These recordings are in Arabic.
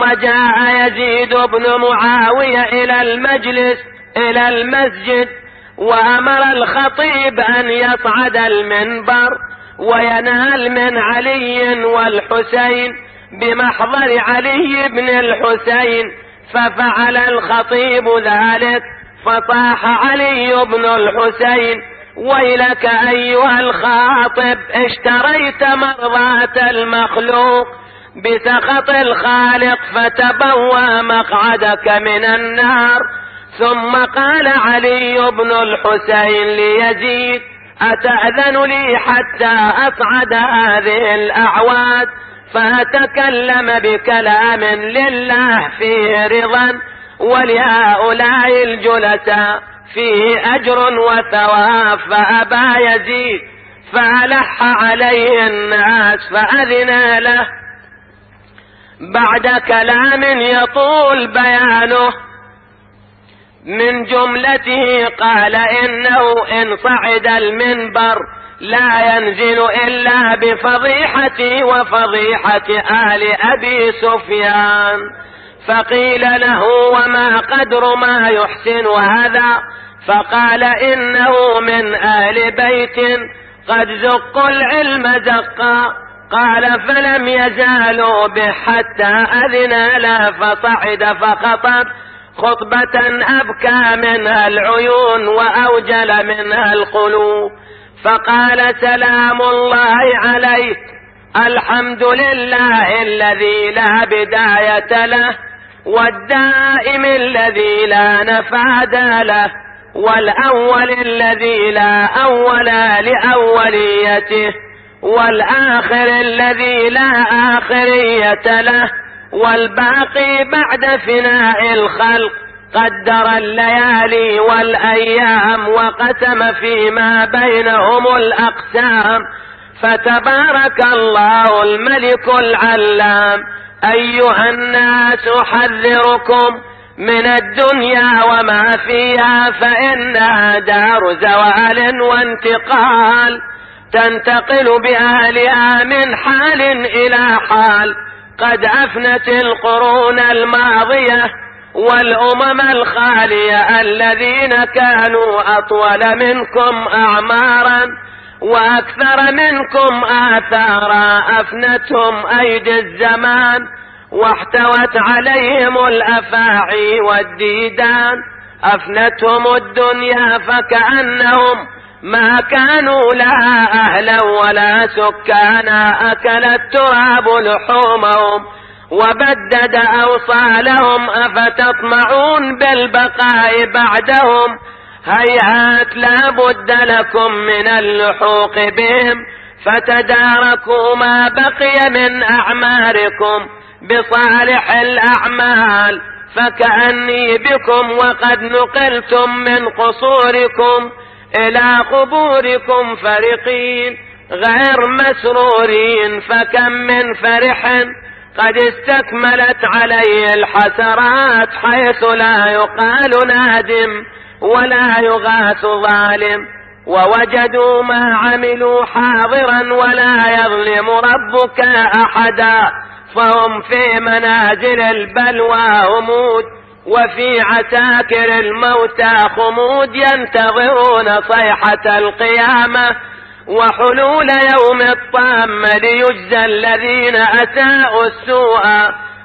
ثم جاء يزيد بن معاوية إلى المجلس إلى المسجد وأمر الخطيب أن يصعد المنبر وينال من علي والحسين بمحضر علي بن الحسين ففعل الخطيب ذلك فطاح علي بن الحسين. ويلك أيها الخاطب اشتريت مرضاة المخلوق بسخط الخالق فتبوى مقعدك من النار. ثم قال علي بن الحسين ليزيد أتأذن لي حتى أصعد هذه الأعواد؟ فأتكلم بكلام لله فيه رضا ولهؤلاء الجلساء فيه أجر وثواب فأبى يزيد فألح عليه الناس فأذن له. بعد كلام يطول بيانه. من جملته قال إنه إن صعد المنبر لا ينزل إلا بفضيحتي وفضيحة آل أبي سفيان. فقيل له وما قدر ما يحسن هذا؟ فقال إنه من آل بيت قد زقوا العلم زقا. قال فلم يزالوا به حتى أذن له فصعد فخطب خطبة أبكى منها العيون وأوجل منها القلوب. فقال سلام الله عليك الحمد لله الذي لا بداية له والدائم الذي لا نفاد له والأول الذي لا أول لأوليته. والآخر الذي لا آخرية له والباقي بعد فناء الخلق. قدر الليالي والأيام وقسم فيما بينهم الأقسام. فتبارك الله الملك العلام. أيها الناس أحذركم من الدنيا وما فيها فإنها دار زوال وانتقال. تنتقل بأهلها من حال إلى حال. قد أفنت القرون الماضية والأمم الخالية الذين كانوا أطول منكم أعمارا وأكثر منكم آثارا. أفنتهم أيدي الزمان واحتوت عليهم الأفاعي والديدان. أفنتهم الدنيا فكأنهم ما كانوا لها أهلا ولا سكانا أكل التراب لحومهم وبدد أوصالهم أفتطمعون بالبقاء بعدهم؟ هيهات لا بد لكم من اللحوق بهم فتداركوا ما بقي من أعماركم. بصالح الأعمال فكأني بكم وقد نقلتم من قصوركم. إلى قبوركم فرقين غير مسرورين فكم من فرح قد استكملت عليه الحسرات حيث لا يقال نادم ولا يغاث ظالم. ووجدوا ما عملوا حاضرا ولا يظلم ربك أحدا فهم في منازل البلوى همود وفي عساكر الموتى خمود ينتظرون صيحة القيامة وحلول يوم الطامة ليجزى الذين أساءوا السوء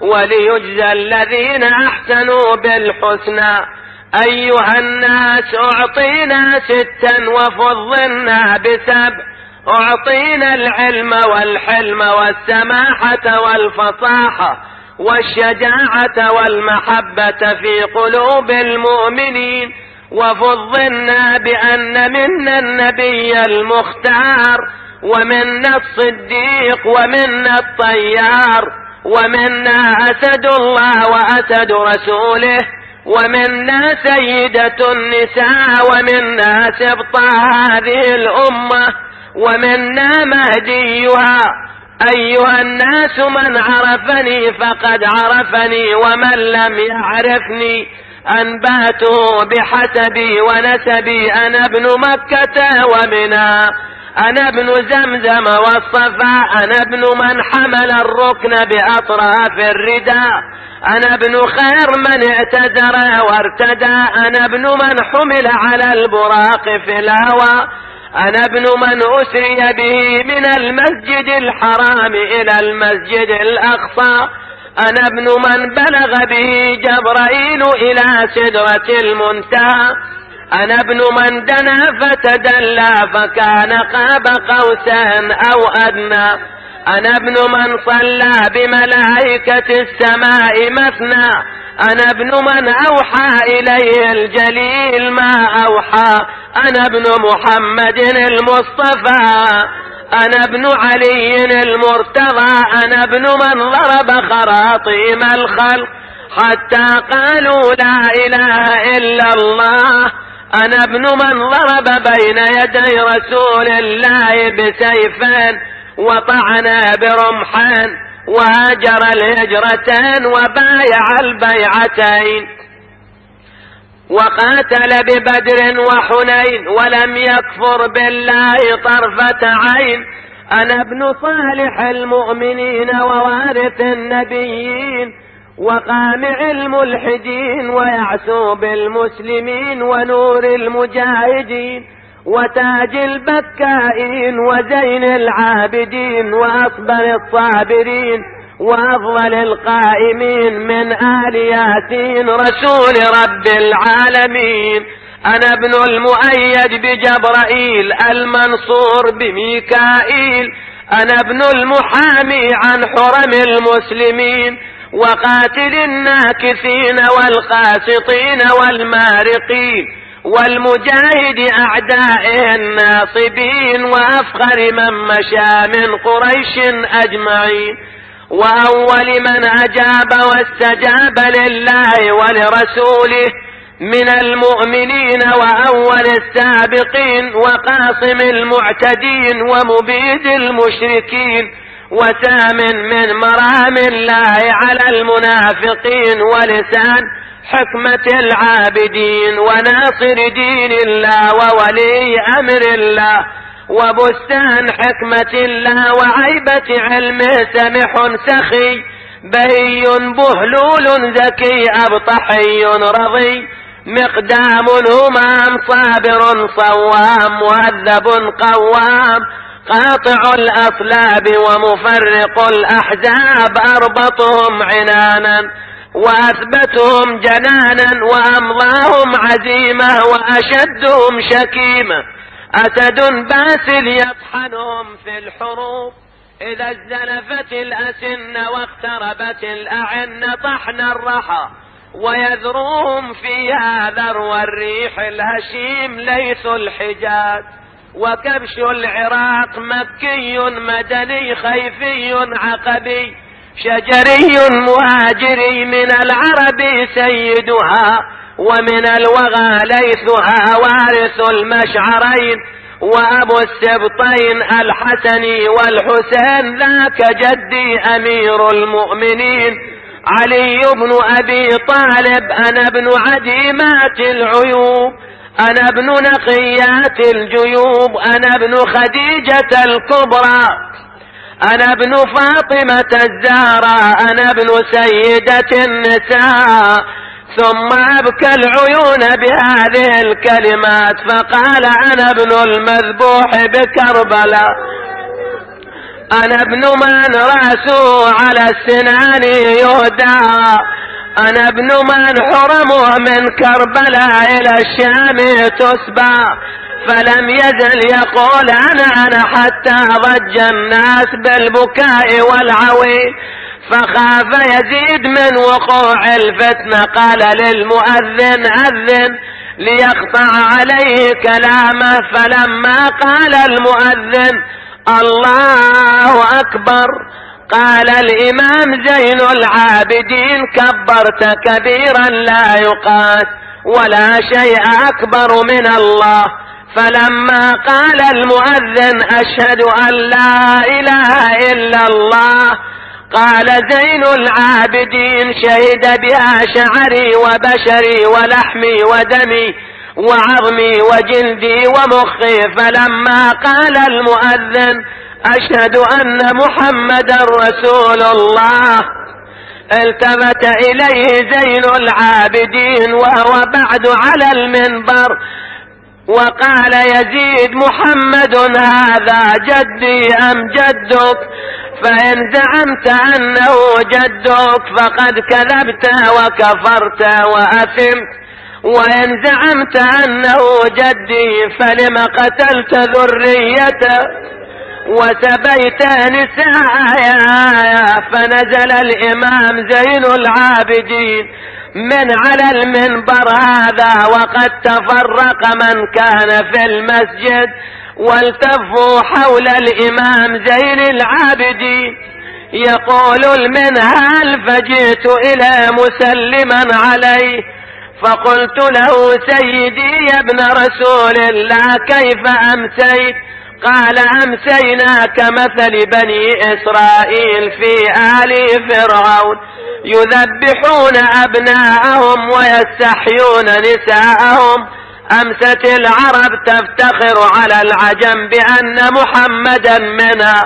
وليجزى الذين أحسنوا بالحسنى. أيها الناس أعطينا ستا وفضلنا بسبع. أعطينا العلم والحلم والسماحة والفصاحة. والشجاعة والمحبة في قلوب المؤمنين وفضلنا بأن منا النبي المختار ومنا الصديق ومنا الطيار ومنا أسد الله وأسد رسوله ومنا سيدة النساء ومنا سبط هذه الأمة ومنا مهديها أيها الناس من عرفني فقد عرفني ومن لم يعرفني. أنباته بحسبي ونسبي. أنا ابن مكة ومنا أنا ابن زمزم والصفا. أنا ابن من حمل الركن بأطراف الرداء أنا ابن خير من اعتذر وارتدى. أنا ابن من حمل على البراق في الهوى. أنا ابن من أسري به من المسجد الحرام إلى المسجد الأقصى. أنا ابن من بلغ به جبرائيل إلى سدرة المنتهى. أنا ابن من دنا فتدلى فكان قاب قوسين أو أدنى. أنا ابن من صلى بملائكة السماء مثنى. أنا ابن من أوحى إليه الجليل ما أوحى. أنا ابن محمد المصطفى. أنا ابن علي المرتضى. أنا ابن من ضرب خراطيم الخلق. حتى قالوا لا إله إلا الله. أنا ابن من ضرب بين يدي رسول الله بسيفين. وطعن برمحين وهاجر الهجرتين وبايع البيعتين وقاتل ببدر وحنين ولم يكفر بالله طرفة عين. أنا ابن صالح المؤمنين ووارث النبيين وقامع الملحدين ويعسوب المسلمين ونور المجاهدين. وتاج البكائين وزين العابدين وأصبر الصابرين وأفضل القائمين من آل ياسين رسول رب العالمين. أنا ابن المؤيد بجبرائيل المنصور بميكائيل. أنا ابن المحامي عن حرم المسلمين. وقاتل الناكثين والقاسطين والمارقين. والمجاهد أعدائه الناصبين وأفخر من مشى من قريش أجمعين. وأول من أجاب واستجاب لله ولرسوله من المؤمنين وأول السابقين وقاصم المعتدين ومبيد المشركين وسام من مرام الله على المنافقين ولسان حكمة العابدين وناصر دين الله وولي أمر الله وبستان حكمة الله وعيبة علمه سمح سخي بهي بهلول ذكي أبطحي رضي مقدام همام صابر صوام مهذب قوام قاطع الأصلاب ومفرق الأحزاب أربطهم عنانا وأثبتهم جنانا وأمضاهم عزيمة وأشدهم شكيمة. أسد باسل يطحنهم في الحروب. إذا ازدلفت الأسن واقتربت الأعن طحن الرحى. ويذروهم فيها ذرو الريح الهشيم ليث الحجاز وكبش العراق مكي مدني خيفي عقبي. شجري مهاجري من العرب سيدها ومن الوغى ليثها وارث المشعرين وأبو السبطين الحسن والحسين ذاك جدي أمير المؤمنين علي بن أبي طالب أنا ابن عديمات العيوب أنا ابن نقيات الجيوب أنا ابن خديجة الكبرى. أنا ابن فاطمة الزهراء أنا ابن سيدة النساء. ثم أبكى العيون بهذه الكلمات فقال أنا ابن المذبوح بكربلاء. أنا ابن من راسه على السنان يهدى. أنا ابن من حرمه من كربلاء إلى الشام تسبى. فلم يزل يقول أنا أنا حتى ضج الناس بالبكاء والعويل فخاف يزيد من وقوع الفتنة قال للمؤذن أذن ليقطع عليه كلامه. فلما قال المؤذن الله أكبر قال الإمام زين العابدين كبرت كبيرا لا يقاس ولا شيء أكبر من الله. فلما قال المؤذن أشهد أن لا إله إلا الله قال زين العابدين شهد بها شعري وبشري ولحمي ودمي وعظمي وجلدي ومخي. فلما قال المؤذن أشهد أن محمدا رسول الله التفت إليه زين العابدين وهو بعد على المنبر. وقال يزيد محمد هذا جدي أم جدك؟ فإن زعمت أنه جدك فقد كذبت وكفرت وأثمت. وإن زعمت أنه جدي فلم قتلت ذريته؟ وسبيت نسايا فنزل الإمام زين العابدين. من على المنبر هذا وقد تفرق من كان في المسجد والتفوا حول الإمام زين العابدين يقول المنهل فجئت إلى مسلما عليه؟ فقلت له سيدي يا ابن رسول الله كيف أمسيت؟ قال أمسينا كمثل بني إسرائيل في آل فرعون. يذبحون أبناءهم ويستحيون نساءهم. أمست العرب تفتخر على العجم بأن محمدا منها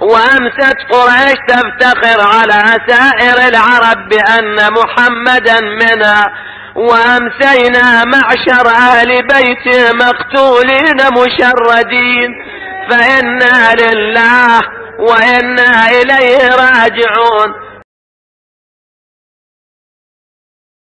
وأمست قريش تفتخر على سائر العرب بأن محمدا منها وأمسينا معشر أهل بيت مقتولين مشردين. فإنا لله وإنا إليه راجعون.